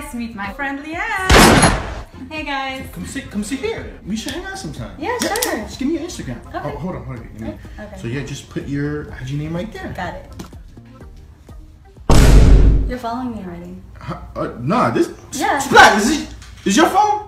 guys, meet my friend Liane. Hey guys. Come sit, come sit here. We should hang out sometime. Yeah, sure. Just give me your Instagram. Oh, okay. Oh, hold on, hold on. Okay. So yeah, just put your IG name right there. Got it. You're following me already. Uh, Uh, nah, this. Yeah. Splack, is it? Is your phone?